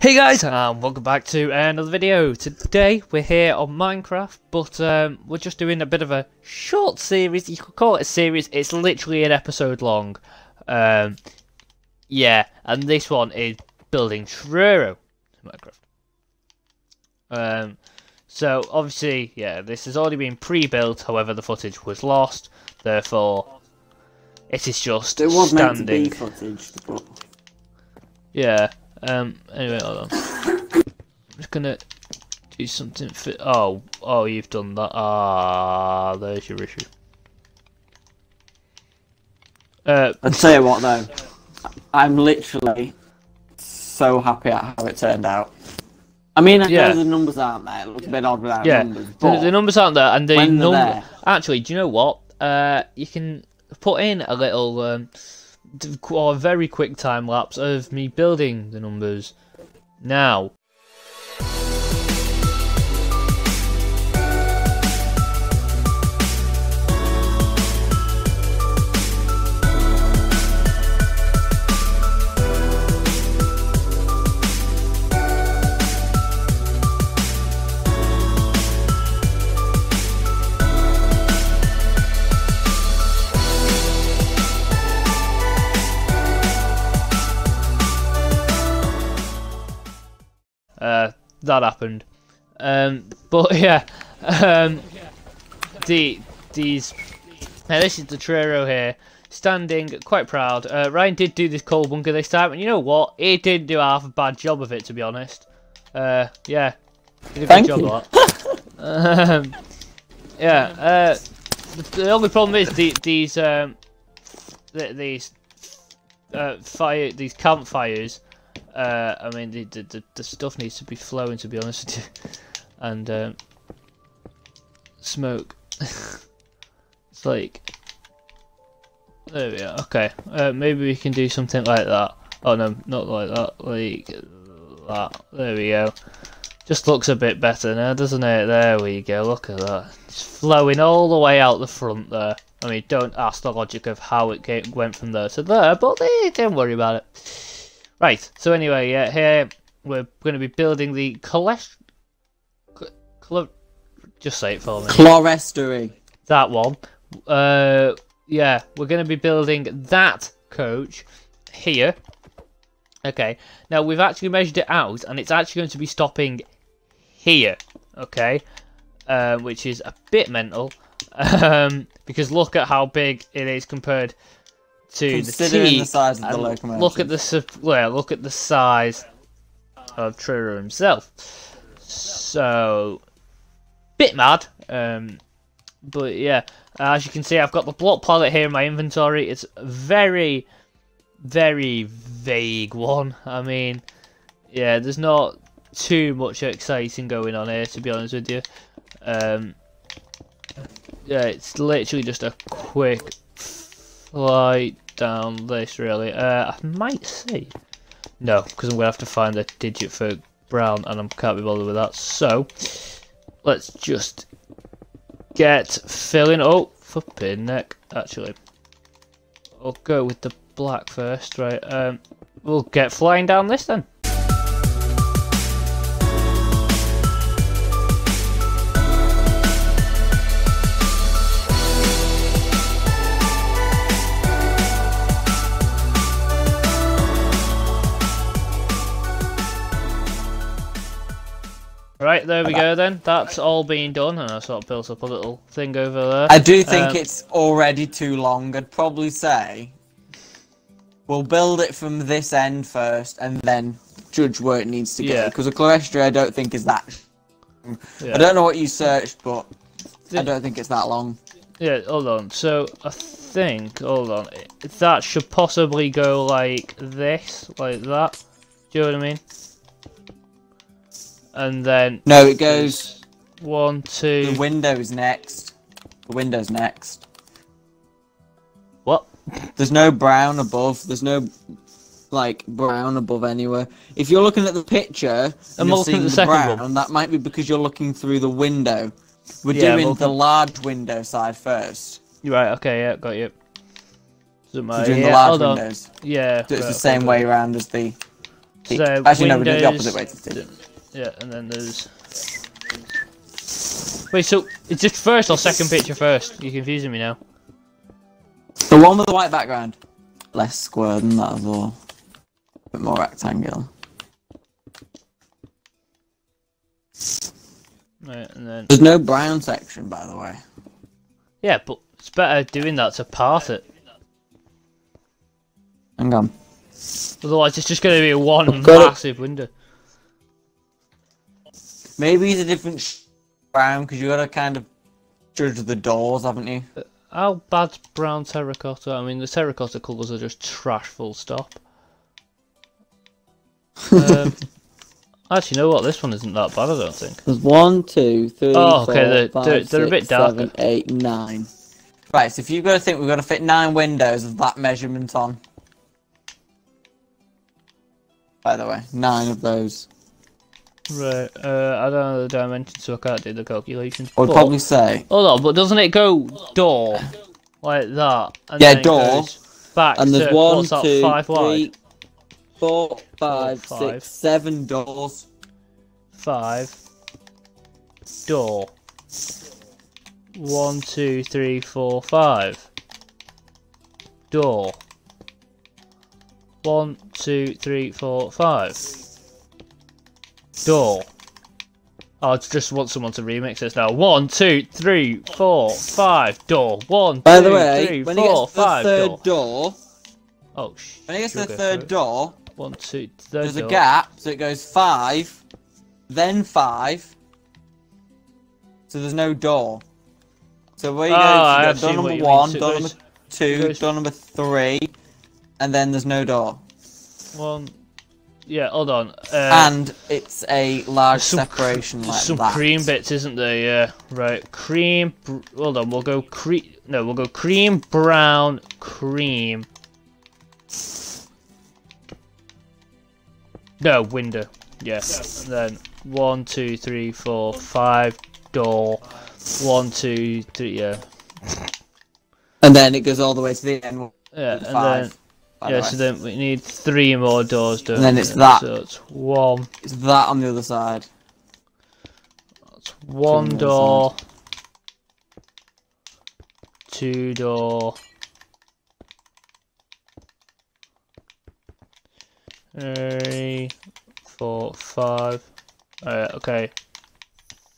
Hey guys, and welcome back to another video. Today we're here on Minecraft, but um, we're just doing a bit of a short series. You could call it a series. It's literally an episode long. Um, yeah, and this one is building Truro Minecraft. Um, so obviously, yeah, this has already been pre-built. However, the footage was lost. Therefore, it is just It was standing. meant to be footage, but Yeah. Um. Anyway, hold on. I'm just gonna do something. For, oh, oh, you've done that. Ah, there's your issue. Uh, I'd tell you what though, I'm literally so happy at how it turned out. I mean, I Yeah. know the numbers aren't there. It looks a bit odd without yeah. numbers, The, but the numbers aren't there, and the number. Actually, do you know what? Uh, you can put in a little, um, or a very quick time lapse of me building the numbers now. Uh, that happened. Um, but yeah, um, the these now this is the Truro here, standing quite proud. Uh, Ryan did do this coal bunker this time, and you know what? He did do half a bad job of it, to be honest. Uh, yeah, did a good Thank job you. um, yeah, uh, the, the only problem is the, these um, th- these uh, fire these campfires. Uh, I mean, the, the the stuff needs to be flowing, to be honest with you, and um, smoke. it's like there we are. Okay, uh, maybe we can do something like that. Oh no, not like that. Like that. There we go. Just looks a bit better now, doesn't it? There we go. Look at that. It's flowing all the way out the front there. I mean, don't ask the logic of how it came, went from there to there, but eh, don't worry about it. Right, so anyway, yeah, here we're going to be building the cl- just say it for me. clerestory. That one. Uh, yeah, we're going to be building that coach here. Okay, now we've actually measured it out, and it's actually going to be stopping here. Okay, uh, which is a bit mental, um, because look at how big it is compared to Considering the T. the size of the locomotive. Look at the well, look at the size of Truro himself. So, bit mad. Um, but yeah, as you can see, I've got the block palette here in my inventory. It's a very, very vague one. I mean, yeah, there's not too much exciting going on here, to be honest with you. Um, yeah, it's literally just a quick flight down this, really. Uh, I might see. No, because I'm going to have to find a digit for brown, and I can't be bothered with that. So, let's just get filling. Oh, for pin neck, actually. I'll go with the black first, right? Um, we'll get flying down this then. Right, there we go then. That's all being done, and I sort of built up a little thing over there. I do think Um, it's already too long. I'd probably say we'll build it from this end first, and then judge where it needs to go. Yeah. Because a clerestory, I don't think is that. Yeah. I don't know what you searched, but I don't think it's that long. Yeah, hold on. So I think, hold on, that should possibly go like this, like that. Do you know what I mean? And then No, it goes. one, two. The window's next. The window's next. What? There's no brown above. There's no like brown above anywhere. If you're looking at the picture, and you're looking at seeing the the second brown, one. that might be because you're looking through the window. We're Yeah, doing the large window side first. You're right. Okay, yeah, got you. So doing yeah, the large on. windows. Yeah. So it's right, the same way around as the So Actually, no, we did the opposite way to do it. Yeah, and then there's. Wait, so is this first or second picture first? You're confusing me now. The one with the white background. Less square than that as well. A bit more rectangular. Right, and then There's no brown section, by the way. yeah, but it's better doing that to part it. Hang on. Otherwise, it's just going to be one I've it. massive window. Maybe it's a different sh- brown because you got to kind of judge the doors, haven't you? How bad's brown terracotta? I mean, the terracotta colours are just trash, full stop. Um, actually, you know what? This one isn't that bad, I don't think. There's one, two, three, Oh, okay, four, they're- five, they're- they're a six, bit darker. seven, eight, nine. Right, so if you've got to think we've got to fit nine windows of that measurement on. By the way, nine of those. Right, uh, I don't know the dimensions, so I can't do the calculations. I would but- probably say. Hold on, but doesn't it go door like that? And Yeah, door. Back And there's to, one, that, two, five three, wide? four, five, five. doors. Five. Door. One, two, three, four, five. Door. One, two, three, four, five. Door. Oh, I just want someone to remix this now. One, two, three, four, five. Door. One, By two, the way, three, when four, he gets the third Door. door, Oh, sh- when he gets to the third door, One, two, third there's a gap, so it goes five, then five. So there's no door. So where ah, you Oh, go, I you have got seen door number one, door number two, door number three, and then there's no door. One. Yeah, hold on. Uh, and it's a large some separation like some that. cream bits, isn't there? Yeah, right. Cream. Br- hold on, we'll go cream. No, we'll go cream, brown, cream. No window. Yes. And then one, two, three, four, five. Door. One, two, three. Yeah. And then it goes all the way to the end. Yeah. And five. then yeah. So then we need three more doors. Don't And then it's that. So it's one. It's that on the other side. That's one other door. Two door. Three, four, five. Uh, okay.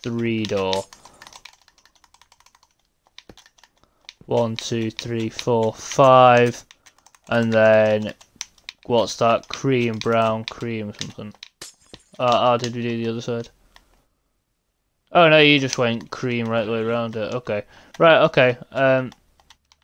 Three door. One, two, three, four, five. And then, what's that? Cream, brown, cream, something. Uh, how did we do the other side? Oh no, you just went cream right the way around it. Okay, right. Okay. Um,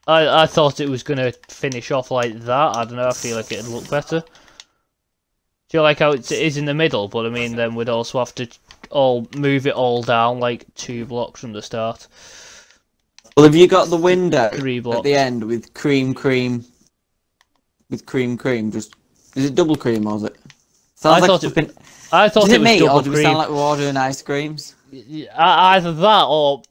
I I thought it was gonna finish off like that. I don't know. I feel like it'd look better. Do you like how it is in the middle? But I mean, then we'd also have to all move it all down like two blocks from the start. Well, have you got the window Three at the end with cream, cream, with cream, cream? Just is it double cream or is it? Sounds I like thought it's it- been. I thought Is it it was me double or do we cream. sound like we're ordering ice creams? Either that or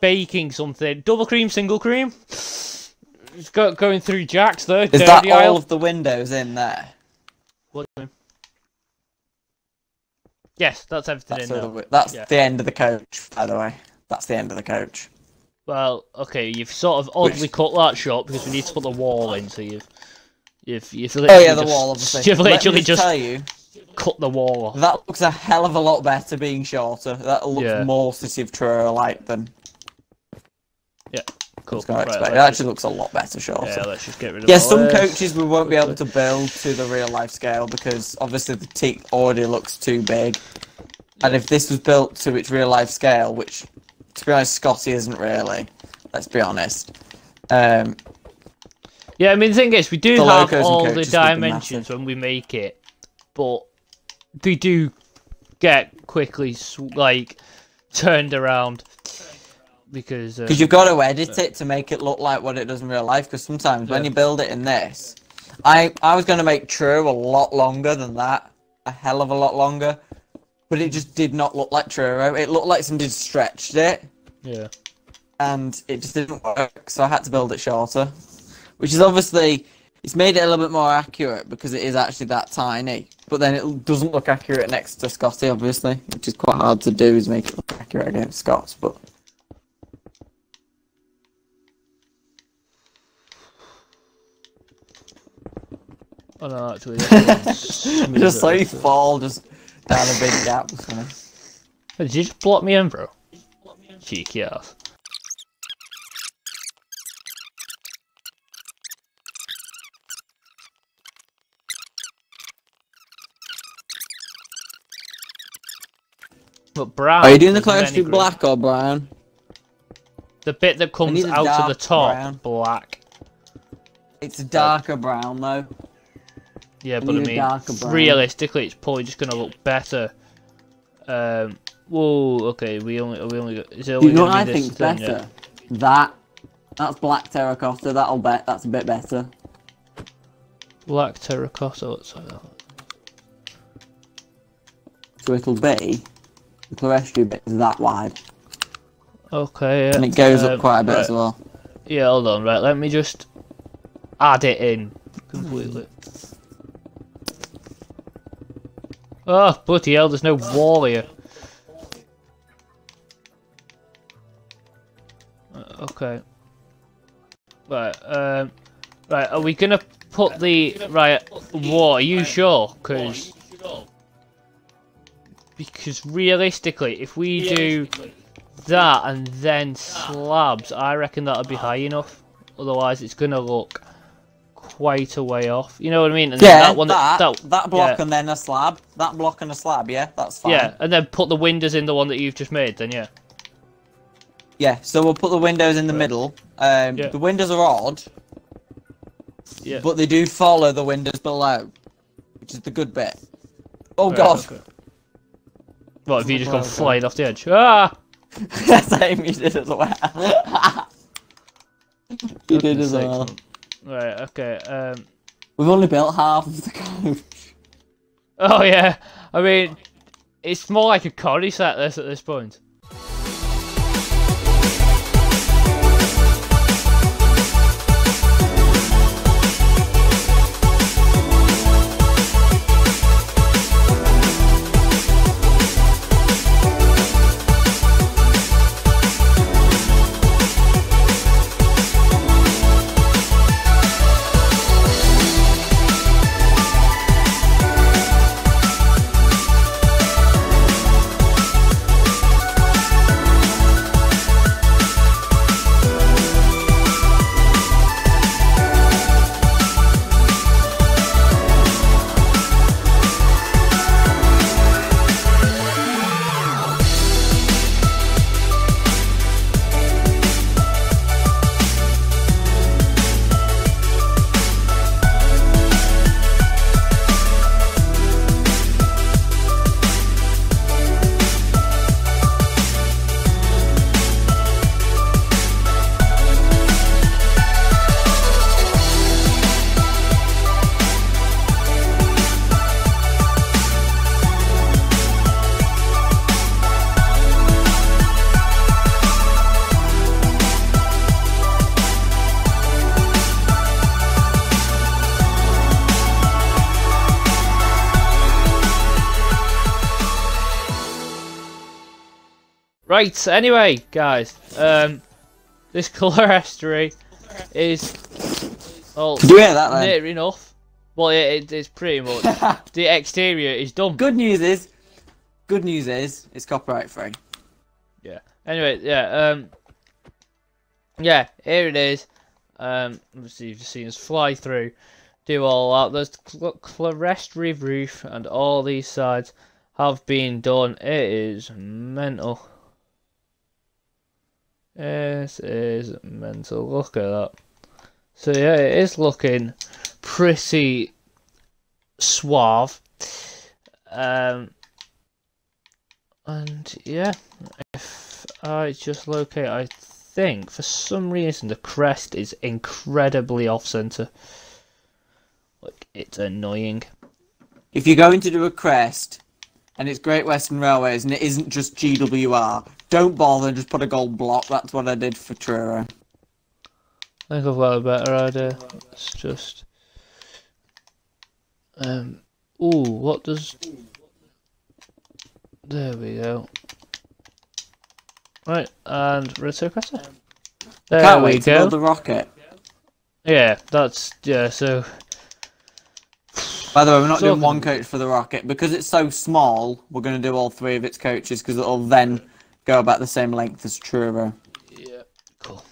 baking something. Double cream, single cream. It's go, going through Jack's there. Is that all aisle. of the windows in there? What do you mean? Yes, that's everything That's, in there. the that's Yeah. the end of the coach, by the way. That's the end of the coach. Well, okay, you've sort of oddly cut that short because we need to put the wall in, so you've you've you've Oh literally yeah, the just, wall obviously. You've Let me just just tell you cut the wall off. that looks a hell of a lot better being shorter. That looks Yeah. more City of Truro like than Yeah. Cool. I was going Right, to expect. It just- actually looks a lot better shorter. yeah, let's just get rid of Yeah, some this. coaches we won't be able to build to the real life scale because obviously the teak already looks too big. And if this was built to its real life scale, which to be honest, Scotty isn't really. Let's be honest. Um, Yeah, I mean the thing is, we do The have all the coaches would be dimensions when we make it, but they do get quickly like turned around because Because you've um, got to edit it to make it look like what it does in real life. Because sometimes when you build it in this, I I was going to make True a lot longer than that, a hell of a lot longer, but it just did not look like true. It looked like somebody stretched it, yeah. and it just didn't work. So I had to build it shorter, which is obviously It's made it a little bit more accurate because it is actually that tiny. But then it doesn't look accurate next to Scotty, obviously, which is quite hard to do. Is make it look accurate against Scott's, but. Oh no, actually. just you fall just down a big gap. Did you just block me in, bro? Cheeky ass. But brown. Are you doing the there's close many to green. black or brown? The bit that comes out of the top, brown. black. It's a darker brown though. Yeah, I but I mean, realistically, it's probably just gonna look better. Um. Whoa. Okay. We only. We only. Is it only You know what I think's thing, better? yeah? That. That's black terracotta. That'll bet. That's a bit better. Black terracotta. Let's have that. So it'll be. The clerestory bit is that wide, Okay. Yeah. and it goes um, up quite a bit right. as well. Yeah. Hold on. Right. Let me just add it in completely. Oh, bloody hell! There's no wall here. Uh, Okay. Right. Um. Right. Are we gonna put the right? What? Are you sure? Because because realistically, if we do that and then slabs, I reckon that'll be high enough. Otherwise, it's gonna look quite a way off. You know what I mean? And then Yeah, that one, that, that, that block yeah. and then a slab. That block and a slab, yeah, that's fine. yeah, and then put the windows in the one that you've just made. Then yeah. Yeah, so we'll put the windows in the middle. Um, Yeah. The windows are odd, Yeah. but they do follow the windows below, which is the good bit. Oh Right, god! okay. What have you just gone flying off the edge? Ah! Same, you did as well. you did as well. Right. Okay. Um. We've only built half of the coach. Oh yeah. I mean, it's more like a Corrie set this at this point. Right. Anyway, guys. Um. This clerestory is. Well, Do it that then. near enough. Well, it, it, it's pretty much. the exterior is done. Good news is, good news is, it's copyright free. Yeah. Anyway, yeah. Um. Yeah, here it is. Um. Obviously, you've seen us fly through, do all that. There's cl- clerestory roof, and all these sides have been done. It is mental. This is mental. Look at that. So yeah, it is looking pretty suave. Um. And yeah, if I just locate, I think for some reason the crest is incredibly off center. Like it's annoying. If you're going to do a crest, and it's Great Western Railways, and it isn't just GWR, don't bother and just put a gold block. That's what I did for Truro. I think I've got a better idea. Let's just Um, ooh, what does... There we go. Right, and rotor crosser. There Can't we wait to go. build the rocket. Yeah, that's, yeah, so... By the way, we're not So- doing one coach for the rocket because it's so small. We're going to do all three of its coaches because it'll then go about the same length as Truro. Yeah, cool.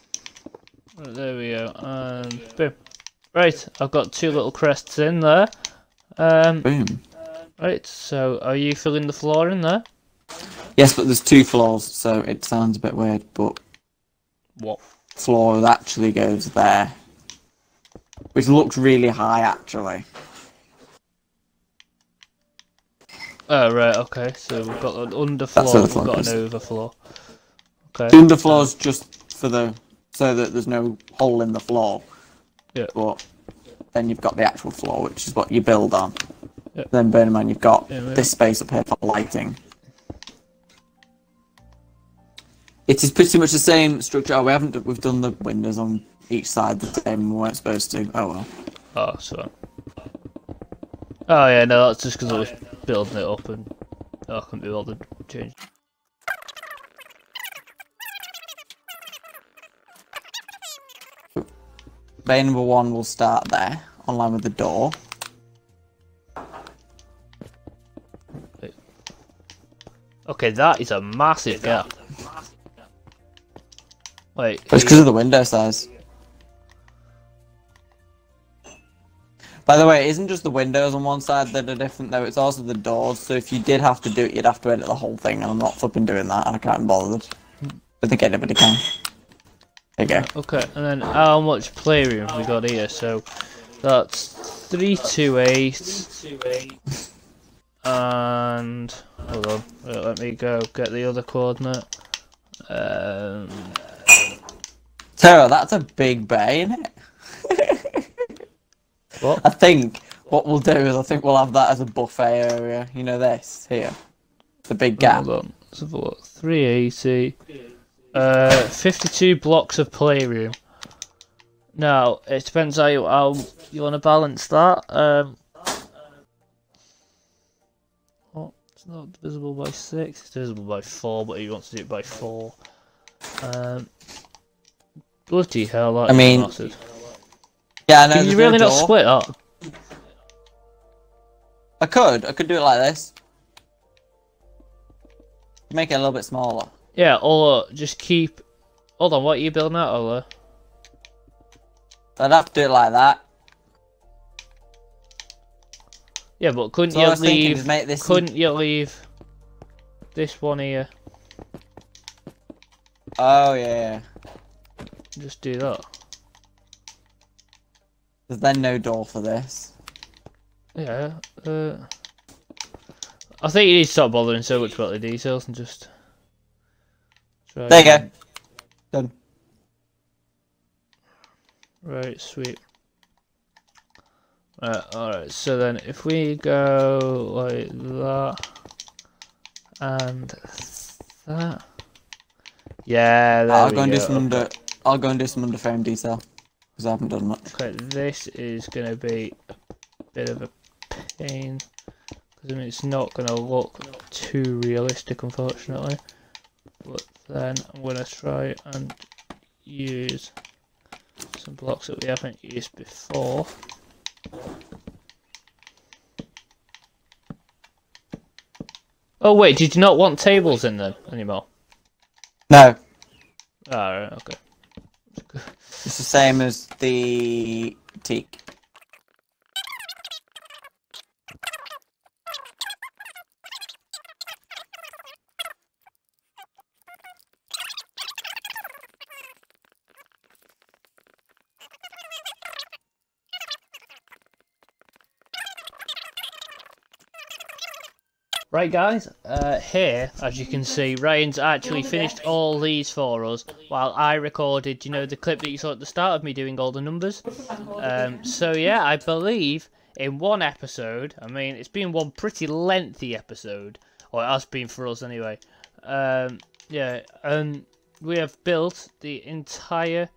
Right, there we go, and boom. Right, I've got two little crests in there. Um, Boom. right, so are you filling the floor in there? Yes, but there's two floors, so it sounds a bit weird. But What? floor actually goes there, which looks really high actually. Oh, right, okay, so we've got an underfloor, we've got an overfloor. The Okay, underfloor's just for the so that there's no hole in the floor. Yeah. But then you've got the actual floor, which is what you build on. Yeah. Then bear in mind you've got Yeah, yeah. this space up here for lighting. It is pretty much the same structure. Oh, we haven't. We've done the windows on each side the same. We weren't supposed to. Oh well. oh, so... Oh yeah, no, that's just because I was building it up and oh, I couldn't be bothered to change. Bay number one will start there, on line with the door. Okay, that is a massive gap. Wait, it's because of the window size. By the way, it isn't just the windows on one side that are different though, it's also the doors, so if you did have to do it, you'd have to edit the whole thing, and I'm not flipping doing that, and I can't be bothered. I think anybody can. There you go. Okay, and then how much playroom have we got here? So that's three two eight, and hold on, let me go get the other coordinate. Um, Tara, that's a big bay, isn't it? What? I think what we'll do is I think we'll have that as a buffet area. You know this here, the big gap. Hold on, so what? Three eighty. Uh, fifty-two blocks of playroom. Now it depends how you, how you want to balance that. Um, oh, it's not divisible by six. It's divisible by four, but he wants to do it by four. Um, bloody hell! I mean, massive. Yeah, I know. Can you no really not split up? I could. I could do it like this. Make it a little bit smaller. Yeah, or just keep. Hold on, what are you building out, Ola? I'd have to do it like that. Yeah, but couldn't So you leave? Couldn't you leave this one here? Oh yeah. Just do that. There's then no door for this. Yeah. Uh, I think you need to stop bothering so much about the details and just. Try There you go. Done. Right, sweet. Right, alright, so then if we go like that and that. Yeah, there I'll we go and do some under. I'll go and do some under frame detail because I haven't done much. Okay, this is gonna be a bit of a pain because I mean it's not gonna look too realistic, unfortunately. But then I'm gonna try and use some blocks that we haven't used before. Oh wait, did you not want tables in them anymore? No, Alright, okay. The same as the teak. Right guys, uh, here, as you can see, Ryan's actually finished all these for us, while I recorded, you know, the clip that you saw at the start of me doing all the numbers. Um, so yeah, I believe in one episode, I mean, it's been one pretty lengthy episode, or it has been for us anyway. Um, yeah, and we have built the entire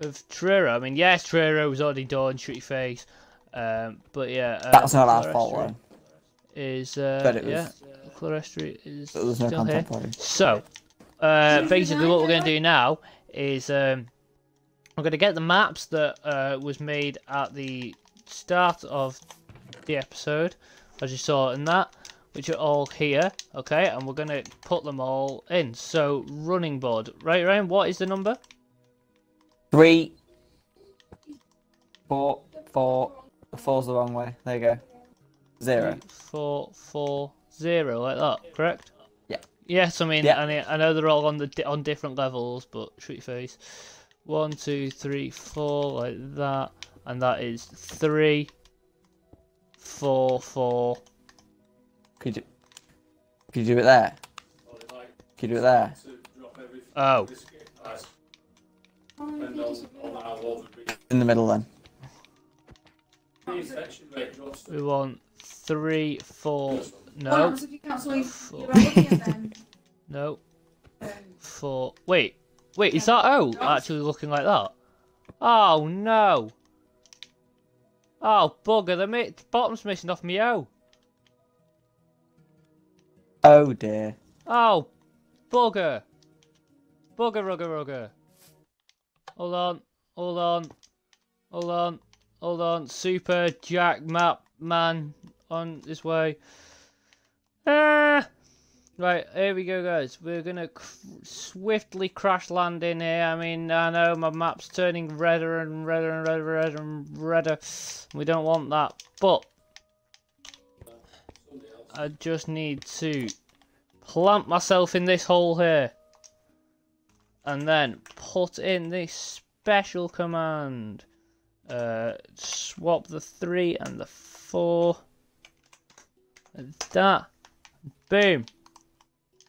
of Truro. I mean, yes, Truro was already done, shut your face. Um, but yeah, uh, That's not our Clerestory fault, though. Is uh, But it was- yeah, Clerestory is no still here. content for it. So, uh, basically, what we're going to do now is um, we're going to get the maps that uh, was made at the start of the episode, as you saw in that, which are all here, okay, and we're going to put them all in. So, running board, right, Ryan? What is the number? Three, four, four. Four's the wrong way. There you go. Zero. Three, four, four, zero, like that, correct? Yeah. Yes, I mean, Yeah. I, mean, I know they're all on the on different levels, but shoot your face. One, two, three, four, like that, and that is three, four, four. Could you, could you do it there? Could you do it there? Oh, In the middle then. we want three, four. No, happens if you cancel your your idea no, Um, four. Wait, wait, is that O actually looking like that? Oh no! Oh bugger, the mi- bottom's missing off me O. Oh dear. Oh, bugger. Bugger, rugger, rugger. Hold on, hold on, hold on, hold on. Super Jack Map Man on this way. Ah! Right, here we go, guys. We're gonna swiftly crash land in here. I mean, I know my map's turning redder and redder and redder, and redder and redder. We don't want that, but I just need to plant myself in this hole here and then put in this special command uh, swap the 3 and the 4 and that boom.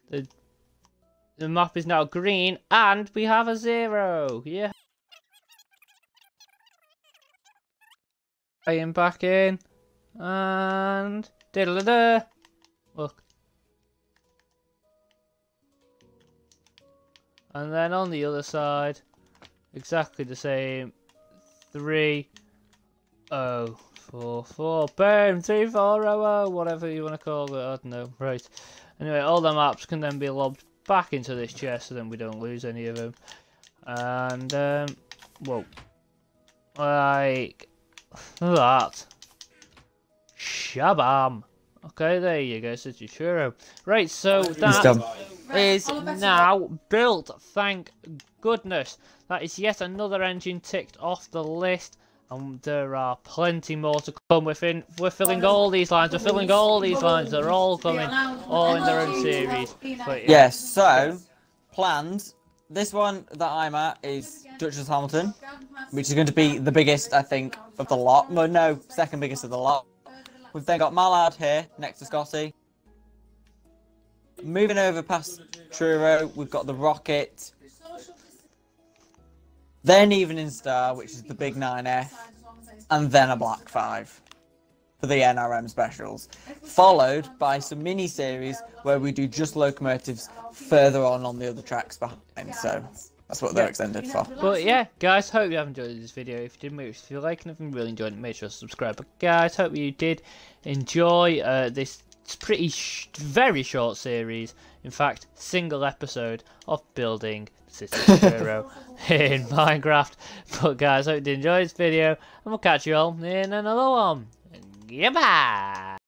The, the map is now green and we have a 0 yeah. I am back in and diddle da look. And then on the other side, exactly the same. Three, oh, four, four, boom, three, four, oh, oh, whatever you want to call it. I don't know. Right. Anyway, all the maps can then be lobbed back into this chest, so then we don't lose any of them. And um, whoa, like that. Shabam. Okay, there you go, such a churro. Right, so It's that done. is all the best of now built. Thank goodness. That is yet another engine ticked off the list. And there are plenty more to come. We're, we're filling all these lines. We're filling all these lines. They're all coming. All in their own series. But yeah. Yes, so, planned. This one that I'm at is Duchess Hamilton, which is going to be the biggest, I think, of the lot. No, no, second biggest of the lot. We've then got Mallard here, next to Scotty. Moving over past Truro, we've got the Rocket. Then Evening Star, which is the big 9F. And then a Black 5 for the NRM specials. Followed by some mini series where we do just locomotives further on on the other tracks behind. So that's what they're Yeah. extended for. But yeah, guys, hope you have enjoyed this video. If you did, make sure if you like and if you really enjoyed it, make sure to subscribe. But guys, hope you did enjoy uh, this pretty, sh- very short series. In fact, single episode of building City in Minecraft. But guys, hope you did enjoy this video, and we'll catch you all in another one. Goodbye.